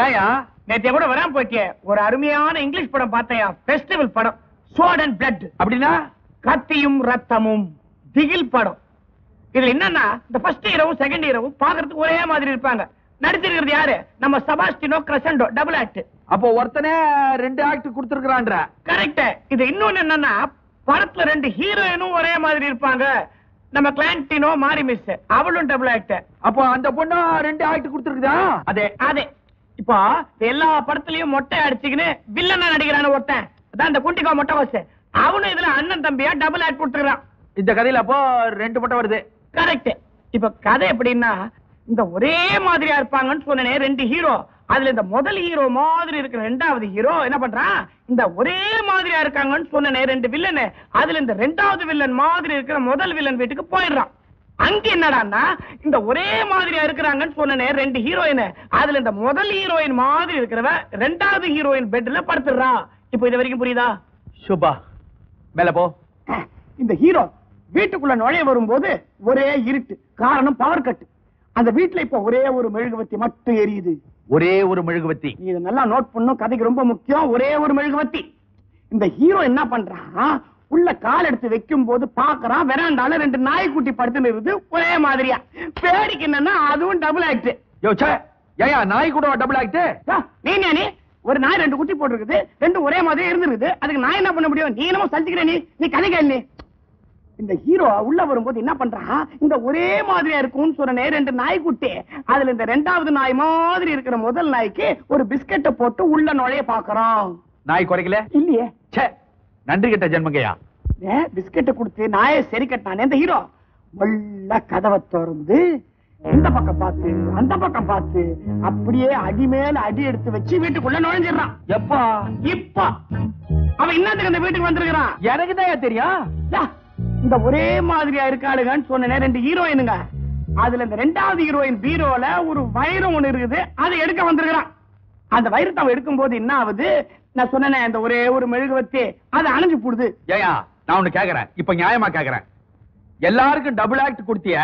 ஏயா நேற்று கூட வராம போயிட்டே ஒரு அருமையான இங்கிலீஷ் படம் பார்த்தையா? ஃபெஸ்டிவல் படம். சோட் அண்ட் பிளட் அப்படின்னா? கத்தியும் ரத்தமும் திகில் படம். இதுல என்னன்னா இந்த ஃபர்ஸ்ட் ஹீரோவும் செகண்ட் ஹீரோவும் பாக்குறதுக்கு ஒரே மாதிரி இருப்பாங்க. நடிச்சிருக்கிறது யாரு? நம்ம சபாஸ்டினோ கிரசண்டோ டபுள் ஆக்ட் அப்போ ஒருத்தனே ரெண்டு ஆக்ட் கொடுத்துருக்கான்ற கரெக்ட் இது இன்னொன்னு என்னன்னா படத்துல ரெண்டு ஹீரோயினும் ஒரே மாதிரி இருப்பாங்க. நம்ம கிளான்டினோ மாரி மிஸ் அவளும் டபுள் ஆக்ட் அப்போ அந்த பொண்ணு ரெண்டு ஆக்ட் கொடுத்துருக்குதா? அதே அதே. இப்போ எல்லா படத்துலயும் மொட்டை அடிச்சுக்கின்னு வில்லனா நடிக்கிறான ஒருத்தன். அதான் இந்த குட்டிக்கோ மொட்டை கோசு அவனும் இதுல அண்ணன் தம்பியா டபுள் ஆக்ட் கொடுத்துருக்கான் இந்த கதையில அப்போ ரெண்டு பட்டம் வருது. கரெக்ட் இப்ப கதை எப்படின்னா இந்த ஒரே மாதிரியா இருப்பாங்கன்னு சொன்னனே ரெண்டு ஹீரோ அதுல இந்த முதல் ஹீரோ மாதிரி இருக்கிற ரெண்டாவது ஹீரோ என்ன பண்றான்? இந்த ஒரே மாதிரியா இருக்காங்கன்னு சொன்னனே ரெண்டு வில்லன் அதுல இந்த ரெண்டாவது வில்லன் மாதிரி இருக்கிற முதல் வில்லன் வீட்டுக்கு போயிடுறான். அங்க என்னடான்னா இந்த ஒரே மாதிரியா இருக்கிறாங்கன்னு சொன்னனே ரெண்டு ஹீரோயின். அதுல இந்த முதல் ஹீரோயின் மாதிரி இருக்கிறவ ரெண்டாவது ஹீரோயின் பெட்ல படுத்துடுறான் இப்போ இது வரைக்கும் புரியுதா? சுபா மேல போ. இந்த ஹீரோ வீட்டுக்குள்ள நுழைய வரும்போது ஒரே இருட்டு காரணம் பவர் கட் அந்த வீட்டுல இப்ப ஒரே ஒரு மெழுகுவத்தி மட்டும் எரியுது. ஒரே ஒரு மெழுகுவத்தி இதை நல்லா நோட் பண்ணும் கதைக்கு ரொம்ப முக்கியம். ஒரே ஒரு மெழுகுவத்தி இந்த ஹீரோ என்ன பண்றான் உள்ள கால் எடுத்து வைக்கும் போது பாக்குறான் வெறாண்டால ரெண்டு நாய்க்குட்டி படுத்துன்னு இருக்குது ஒரே மாதிரியா. பேடிக்கு என்னன்னா அதுவும் டபுள் ஆக்ட் யோ சே ஏயா நாய் கூட டபுள் ஆக்ட் நீ நீ? ஒரு நாய் ரெண்டு குட்டி போட்டிருக்குது ரெண்டும் ஒரே மாதிரி இருந்திருக்குது. அதுக்கு நான் என்ன பண்ண முடியும்? நீ என்னமோ சலிச்சுக்கிற நீ. நீ கதை கேளு நீ. இந்த ஹீரோ உள்ள வரும்போது என்ன பண்றான் இந்த ஒரே மாதிரியா இருக்கும்னு சொன்னனே ரெண்டு நாய்க்குட்டி அதுல இந்த ரெண்டாவது நாய் மாதிரி இருக்கிற முதல் நாய்க்கு ஒரு பிஸ்கட்டை போட்டு உள்ள நுழைய பாக்குறோம் நாய் குறைக்கல? இல்லையே. ச்சே. நன்றி கெட்ட ஜென்மங்கய்யா பிஸ்கட்டை கொடுத்து நாயை சரி கட்டானே இந்த ஹீரோ. உள்ள கதவை திறந்து இந்த பக்கம் பார்த்து அந்த பக்கம் பார்த்து அப்படியே அடி மேல அடி எடுத்து வச்சு வீட்டுக்குள்ள நுழைஞ்சிடறான். எப்பா? இப்ப. அவன் என்னத்துக்கு அந்த வீட்டுக்கு வந்திருக்கிறான். எனக்கு தான் தெரியும்? இந்த ஒரே மாதிரியா இருக்காளுங்கன்னு சொன்னேன் ரெண்டு ஹீரோயினுங்க. அதுல இந்த ரெண்டாவது ஹீரோயின் பீரோல ஒரு வைரம் ஒண்ணு இருக்குது அதை எடுக்க வந்திருக்கிறான். அந்த வைரத்தை அவன் எடுக்கும் போது என்ன ஆகுது? நான் சொன்னேனே அந்த ஒரே ஒரு மெழுகுவத்தி அது அணைஞ்சு போடுது. ஏயா நான் ஒண்ணு கேக்குறேன். இப்ப நியாயமா கேக்குறேன். எல்லாருக்கும் டபுள் ஆக்ட் கொடுத்திய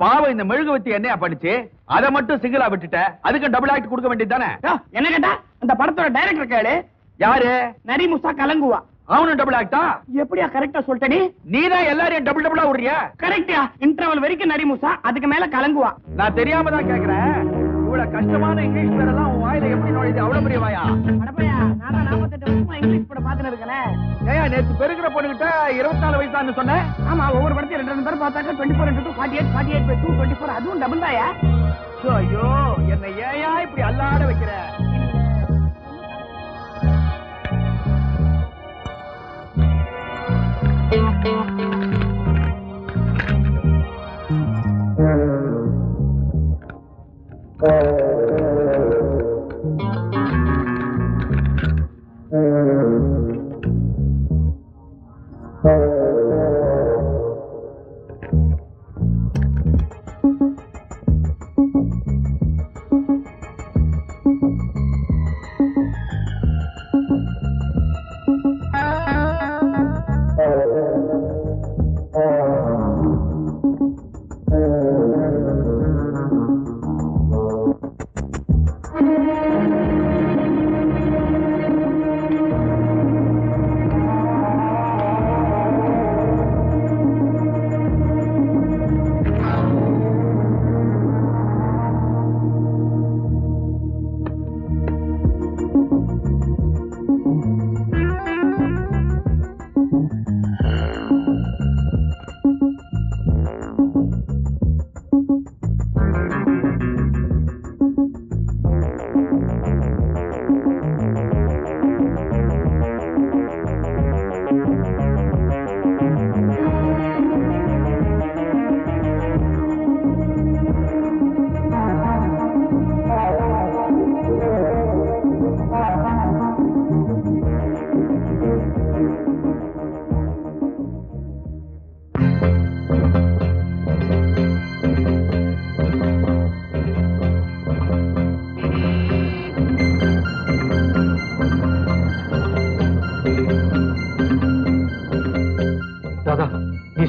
பாவம் இந்த மெழுகுவத்தி என்னையா படிச்சு அதை மட்டும் சிங்கிளா விட்டுட்ட. அதுக்கு டபுள் ஆக்ட் கொடுக்க வேண்டியது தானே? என்ன கேட்டா? அந்த படத்தோட டைரக்டர் கேளு. யாரு? நரிமுசா கலங்குவா. அவனும் டபுள் ஆக்டா எப்படியா கரெக்டா சொல்லிட்ட நீ? நீதான் எல்லாரையும் டபுள் டபுளா விடுறிய? கரெக்டியா இன்டர்வல் வரைக்கும் நரிமுசா அதுக்கு மேல கலங்குவா. நான் தெரியாம தான் கேக்குறேன். இவ்வளவு கஷ்டமான இங்கிலீஷ் பேரெல்லாம் உன் வாயில எப்படி நுழையுது? அவ்வளவு பெரிய வாயா? அடப்பையா நானா நாற்பத்தெட்டு வருஷமா இங்கிலீஷ் படம் பாத்துன்னு இருக்கேன்? ஏயா நேத்து பெருக்கிற பொண்ணுகிட்ட இருபத்தி நாலு வயசான்னு சொன்னேன் ஆமா ஒவ்வொரு படத்தையும் ரெண்டு ரெண்டு தடவை பார்த்தாக்க twenty four into forty eight forty eight to twenty four அதுவும் டபுள் தாயா ஐயோ என்னை ஏயா இப்படி அல்லாட வைக்கிற?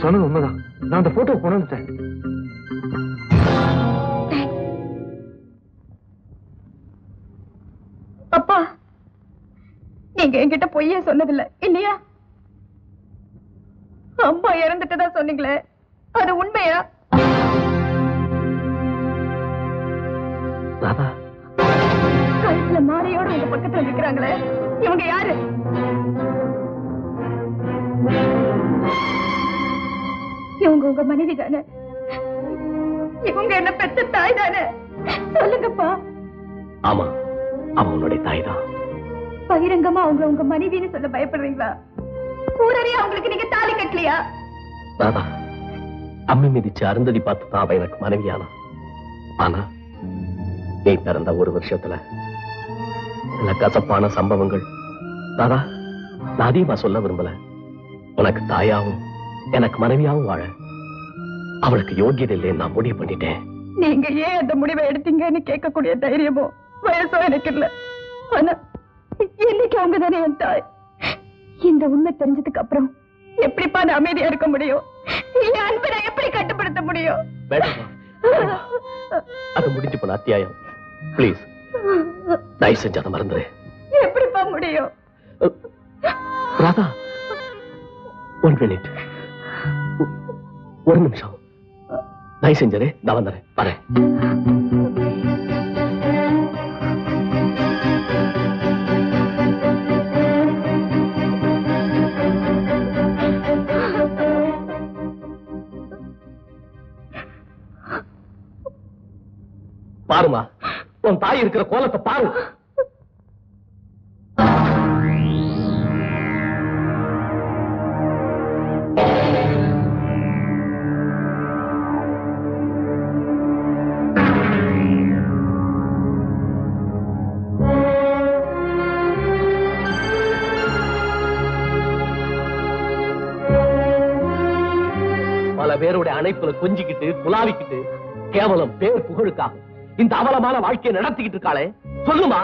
சொன்னது உண்மைதான். நான் அந்த போட்டோ கொண்டு அப்பா நீங்க என்கிட்ட பொய்யே சொன்னதில்ல இல்லையா? அம்மா இறந்துட்டுதான் சொன்னீங்களே அது உண்மையா? கழுத்துல மாலையோட உங்க பக்கத்துல நிக்கிறாங்களே இவங்க யாரு? இவங்க உங்க மனைவி தானே? இவங்க என்ன பெத்த தாய் தானே? சொல்லுங்கப்பா. ஆமா அவன் உன்னுடைய தாய் தான். பகிரங்கமா அவங்க உங்க மனைவின்னு சொல்ல பயப்படுறீங்களா? ஊரறியா அவங்களுக்கு நீங்க தாலி கட்டலையா? ராதா அம்மி மிதிச்சு அருந்ததி பார்த்து தான் அவ எனக்கு மனைவியானா? ஆனா நீ பிறந்த ஒரு வருஷத்துல சில கசப்பான சம்பவங்கள். ராதா நான் அதிகமா சொல்ல விரும்பல. உனக்கு தாயாவும் எனக்கு மனைவியாவும் வாழ. அவளுக்கு யோகியதை இல்லைன்னு நான் முடிவு பண்ணிட்டேன். நீங்க ஏன் அந்த முடிவை எடுத்தீங்கன்னு கேட்கக்கூடிய தைரியமோ வயசோ எனக்கு இல்ல. ஆனா இன்னைக்கு அவங்க தானே என் தாய். இந்த உண்மை தெரிஞ்சதுக்கு அப்புறம் எப்படிப்பா நான் அமைதியா இருக்க முடியும்? என் அன்பை நான் எப்படி கட்டுப்படுத்த முடியும்? அது முடிஞ்சு போன அத்தியாயம். ப்ளீஸ் தயவு செஞ்சு அதை மறந்துரு. எப்படிப்பா முடியும்? ராதா ஒன் மினிட் ஒரு நிமிஷம். தயவு செஞ்சரு நான் வந்துடுறேன் வரேன். பாருமா உன் தாய் இருக்கிற கோலத்தை பாரு. அணைப்புல கொஞ்சிக்கிட்டு குலாவிக்கிட்டு கேவலம் பேர் புகழுக்காக இந்த அவலமான வாழ்க்கையை நடத்திக்கிட்டு இருக்காளே. சொல்லுமா?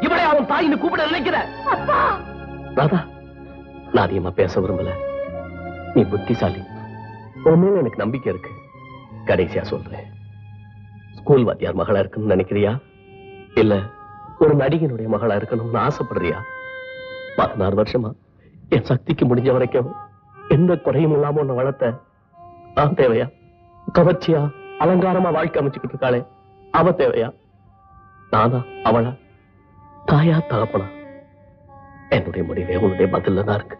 இவளை அவன் தாயின்னு கூப்பிட நினைக்கிற? ராதா நான் அதிகமா பேச விரும்பல. நீ புத்திசாலி. உன் மேல எனக்கு நம்பிக்கை இருக்கு. கடைசியா சொல்றேன். ஸ்கூல் வாத்தியார் மகளா இருக்கணும்னு நினைக்கிறியா? இல்ல ஒரு நடிகனுடைய மகளா இருக்கணும்னு ஆசைப்படுறியா? பதினாறு வருஷமா என் சக்திக்கு முடிஞ்ச வரைக்கும் எந்த குறையும் இல்லாம உன்னை வளர்த்த அவ தேவையா? கவர்ச்சியா அலங்காரமா வாழ்க்கை அமைச்சுக்கிட்டு இருக்காளே. அவ தேவையா? நானா அவளா? தாயா தகப்பனா? என்னுடைய முடிவே உன்னுடைய பதில்ல தான் இருக்கு.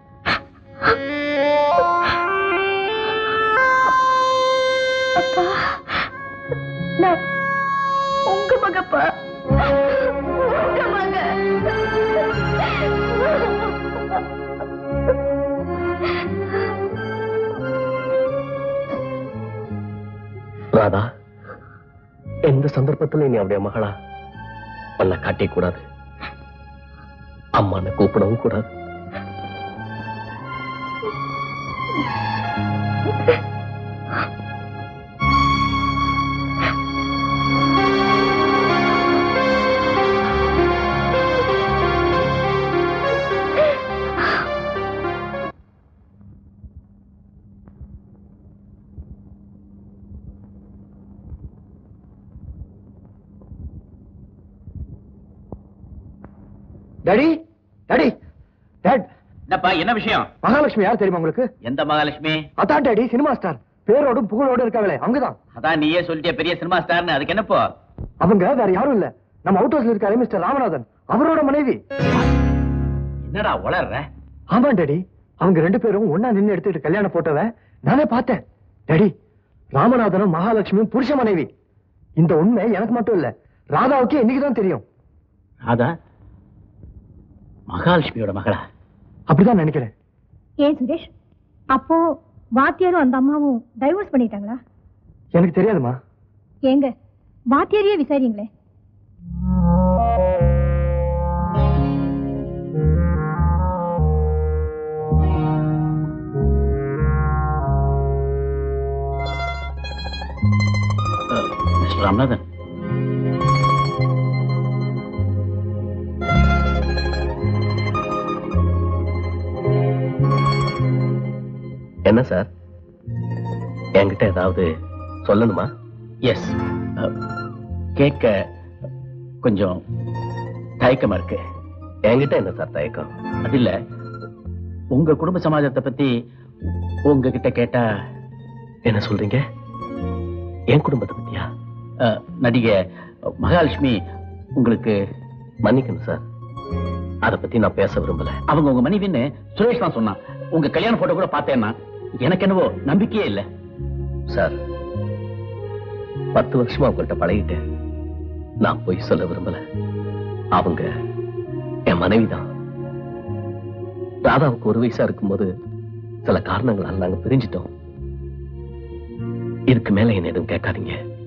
உங்க மகப்பா. ராதா எந்த சந்தர்ப்பத்துல நீ அவருடைய மகளா உன்னை காட்டிக் கூடாது அம்மான்னு கூப்பிடவும் கூடாது. டாடி டாடி டாட் என்னப்பா என்ன விஷயம்? மகாலட்சுமி யார் தெரியுமா உங்களுக்கு? எந்த மகாலட்சுமி? அதான் டாடி சினிமா ஸ்டார் பேரோடும் புகழோடும் இருக்காங்களே அவங்கதான் அதான் நீயே சொல்லிட்டே பெரிய சினிமா ஸ்டார்னு அதுக்கு என்னப்போ? அவங்க வேற யாரும் இல்ல. நம்ம அவுட் ஹவுஸ்ல இருக்காரு மிஸ்டர் ராமநாதன் அவரோட மனைவி. என்னடா உளர்ற? ஆமா டாடி அவங்க ரெண்டு பேரும் ஒண்ணா நின்னு எடுத்துட்டு கல்யாண போட்டோவை நானே பார்த்தேன். டாடி ராமநாதனும் மகாலட்சுமியும் புருஷ மனைவி. இந்த உண்மை எனக்கு மட்டும் இல்ல ராதாவுக்கு இன்னைக்குதான் தெரியும். ராதா? மகாலட்சுமியோட மகளா? அப்படிதான் நினைக்கிறேன். ஏன் சுரேஷ்? அப்போ வாத்தியாரும் அந்த அம்மாவும் டைவர்ஸ் பண்ணிட்டாங்களா? எனக்கு தெரியாதுமா ஏங்க வாத்தியாரியே விசாரிங்களே. மிஸ்டர் ராமநாதன் என்ன சார்? என்கிட்ட ஏதாவது சொல்லணுமா? எஸ் கேட்க கொஞ்சம் தயக்கமா இருக்கு. என்கிட்ட என்ன சார் தயக்கம்? அது இல்ல. உங்க குடும்ப சமாஜத்தை பத்தி உங்ககிட்ட கேட்டா என்ன சொல்றீங்க? என் குடும்பத்தை பத்தியா? நடிகை மகாலட்சுமி உங்களுக்கு மன்னிக்கணும் சார். அத பத்தி நான் பேச விரும்பல. அவங்க உங்க மனைவின்னு சுரேஷ் தான் சொன்னான். உங்க கல்யாண போட்டோ கூட பார்த்தேன்னா எனக்கு என்னவோ நம்பிக்கையே இல்ல. சார் பத்து வருஷமா உங்கள்கிட்ட பழகிட்டேன். நான் போய் சொல்ல விரும்பல. அவங்க என் மனைவிதான். ராதாவுக்கு ஒரு வயசா இருக்கும்போது சில காரணங்களால் நாங்க பிரிஞ்சிட்டோம். இதுக்கு மேல என்ன எதுவும் கேட்காதீங்க.